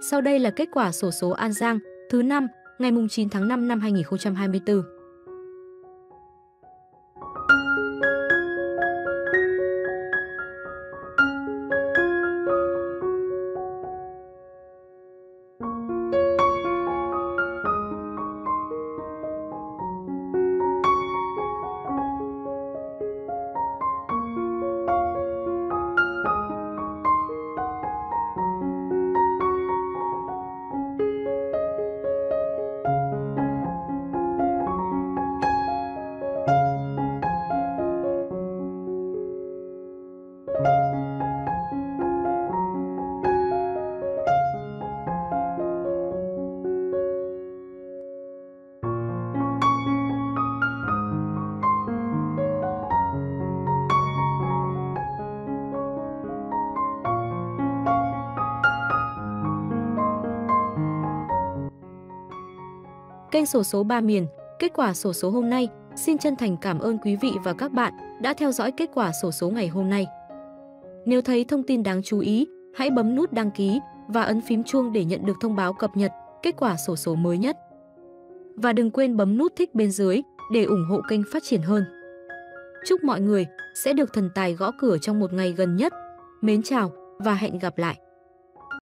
Sau đây là kết quả sổ số An Giang, thứ 5 ngày 9 tháng 5 năm 2024. Kênh sổ số 3 miền, kết quả sổ số hôm nay, xin chân thành cảm ơn quý vị và các bạn đã theo dõi kết quả sổ số ngày hôm nay. Nếu thấy thông tin đáng chú ý, hãy bấm nút đăng ký và ấn phím chuông để nhận được thông báo cập nhật kết quả sổ số mới nhất. Và đừng quên bấm nút thích bên dưới để ủng hộ kênh phát triển hơn. Chúc mọi người sẽ được thần tài gõ cửa trong một ngày gần nhất. Mến chào và hẹn gặp lại!